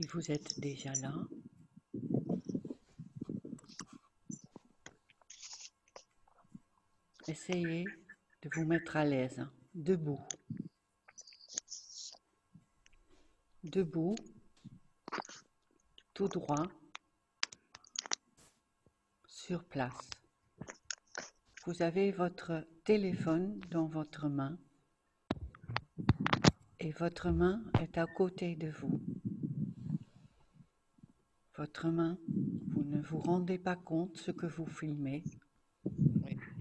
Si vous êtes déjà là, essayez de vous mettre à l'aise, debout. Debout, tout droit, sur place. Vous avez votre téléphone dans votre main et votre main est à côté de vous. Votre main, vous ne vous rendez pas compte ce que vous filmez.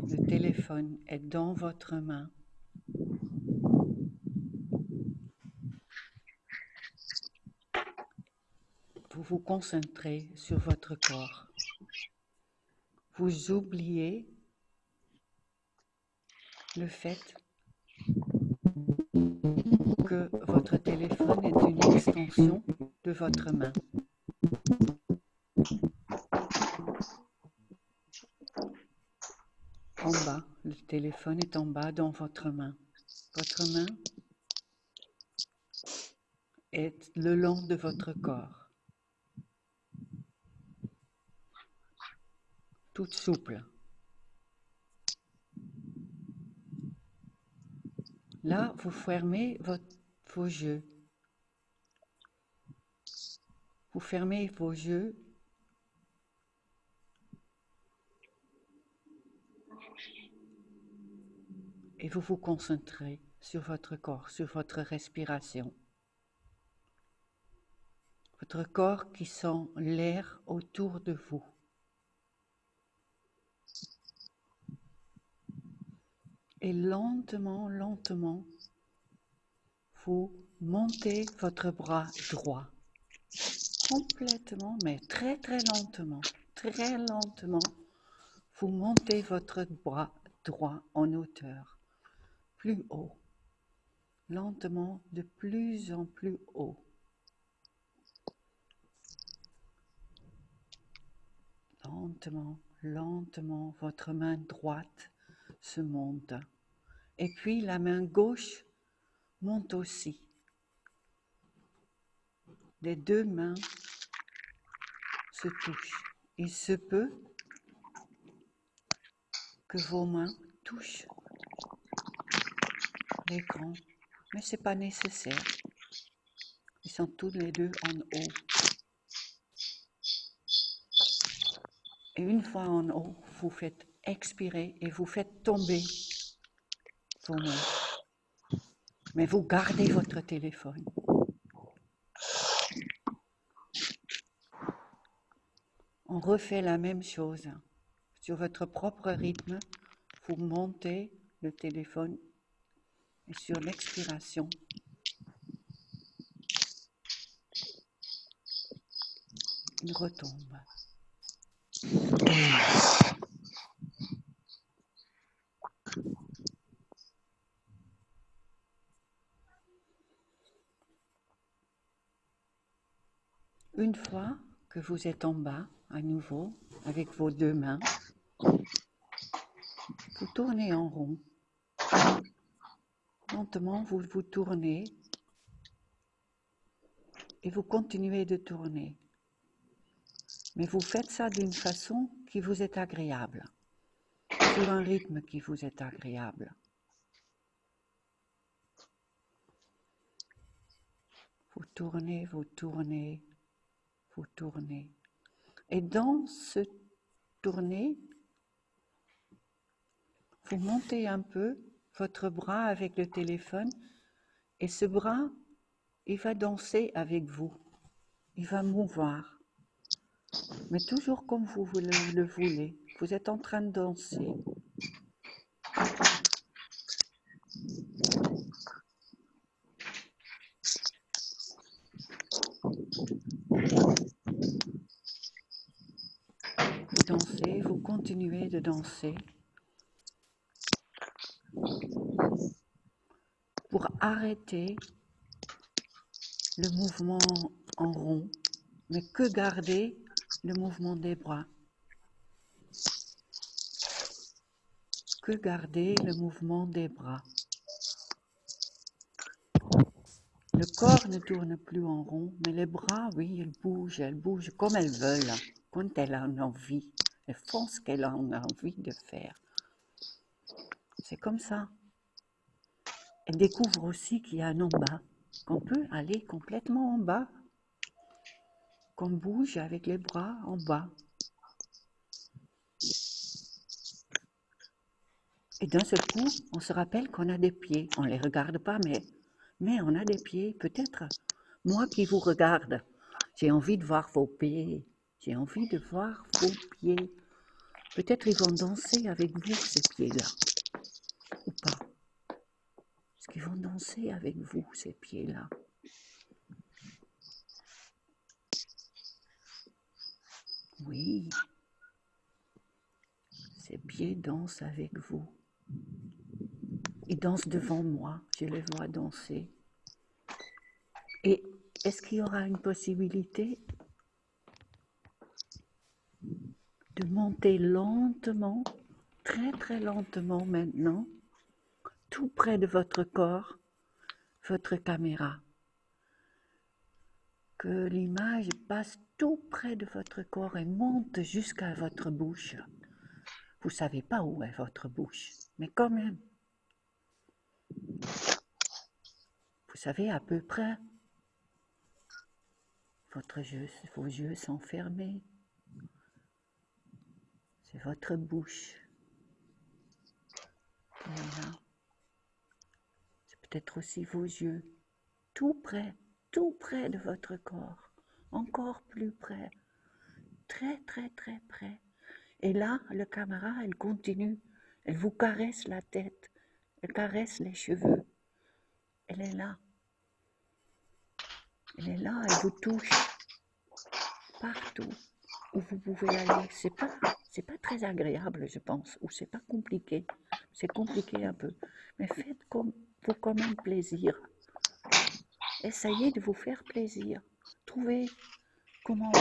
Le téléphone est dans votre main. Vous vous concentrez sur votre corps. Vous oubliez le fait que votre téléphone est une extension de votre main. En bas, le téléphone est en bas dans votre main. Votre main est le long de votre corps. Toute souple. Là, vous fermez vos yeux. Vous fermez vos yeux et vous vous concentrez sur votre corps, sur votre respiration. Votre corps qui sent l'air autour de vous. Et lentement, lentement, vous montez votre bras droit. Complètement, mais très très lentement, très lentement, vous montez votre bras droit en hauteur, plus haut, lentement, de plus en plus haut. Lentement, lentement, votre main droite se monte. Et puis la main gauche monte aussi. Les deux mains se touchent. Il se peut que vos mains touchent l'écran, mais ce n'est pas nécessaire. Ils sont tous les deux en haut. Et une fois en haut, vous faites expirer et vous faites tomber vos mains. Mais vous gardez votre téléphone. On refait la même chose. Sur votre propre rythme, vous montez le téléphone sur l'expiration, il retombe. Une fois que vous êtes en bas, à nouveau, avec vos deux mains, vous tournez en rond. Vous vous tournez et vous continuez de tourner. Mais vous faites ça d'une façon qui vous est agréable, sur un rythme qui vous est agréable. Vous tournez, vous tournez, vous tournez. Et dans ce tourner, vous montez un peu votre bras avec le téléphone et ce bras, il va danser avec vous. Il va mouvoir. Mais toujours comme vous le voulez. Vous êtes en train de danser. Vous dansez, vous continuez de danser. Pour arrêter le mouvement en rond, mais que garder le mouvement des bras? Que garder le mouvement des bras? Le corps ne tourne plus en rond, mais les bras, oui, elles bougent, elles bougent comme elles veulent, quand elles en ont envie. Elles font ce qu'elles ont envie de faire. C'est comme ça. Elles découvrent aussi qu'il y a un en bas, qu'on peut aller complètement en bas, qu'on bouge avec les bras en bas. Et d'un seul coup, on se rappelle qu'on a des pieds. On ne les regarde pas, mais, mais on a des pieds. Peut-être, moi qui vous regarde, j'ai envie de voir vos pieds. J'ai envie de voir vos pieds. Peut-être ils vont danser avec vous, ces pieds-là. Ou pas. Est-ce qu'ils danser avec vous, ces pieds-là Oui. Ces pieds dansent avec vous. Ils dansent devant moi, je les vois danser. Et est-ce qu'il y aura une possibilité de monter lentement, très très lentement maintenant, tout près de votre corps, votre caméra. Que l'image passe tout près de votre corps et monte jusqu'à votre bouche. Vous savez pas où est votre bouche, mais quand même. Vous savez à peu près. Vos yeux sont fermés. C'est votre bouche. Voilà. Peut-être aussi vos yeux. Tout près, tout près de votre corps. Encore plus près. Très, très, très près. Et là, le caméra, elle continue. Elle vous caresse la tête. Elle caresse les cheveux. Elle est là. Elle est là, elle vous touche. Partout où vous pouvez aller. C'est pas, c'est pas très agréable, je pense, ou c'est pas compliqué. C'est compliqué un peu. Mais faites comme, pour quand plaisir. Essayez de vous faire plaisir. Trouvez comment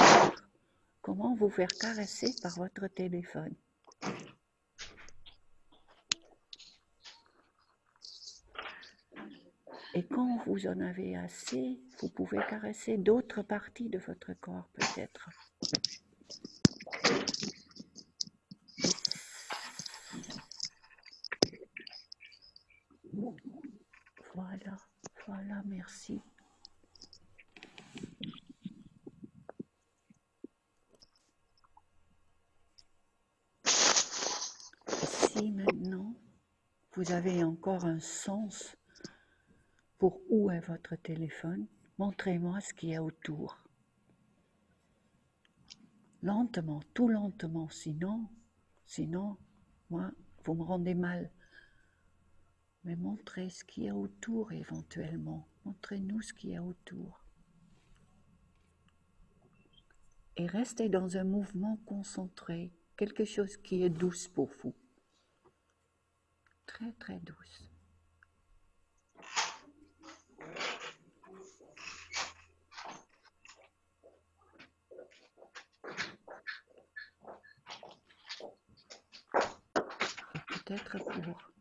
comment vous faire caresser par votre téléphone. Et quand vous en avez assez, vous pouvez caresser d'autres parties de votre corps peut-être. Voilà, merci. maintenant vous avez encore un sens pour où est votre téléphone, montrez-moi ce qu'il y a autour. Lentement, tout lentement, sinon, sinon, moi, vous me rendez mal. Mais montrez ce qu'il y a autour éventuellement. Montrez-nous ce qu'il y a autour. Et restez dans un mouvement concentré, quelque chose qui est douce pour vous très très douce. peut-être pour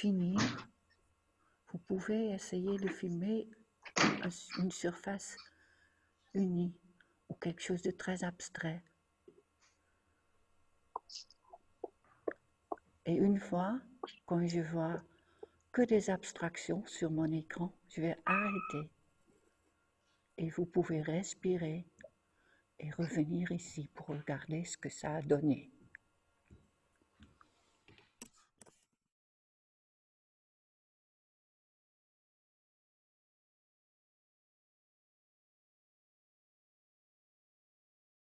finir, vous pouvez essayer de filmer une surface unie ou quelque chose de très abstrait. Et une fois quand je vois que des abstractions sur mon écran, je vais arrêter. Et vous pouvez respirer et revenir ici pour regarder ce que ça a donné.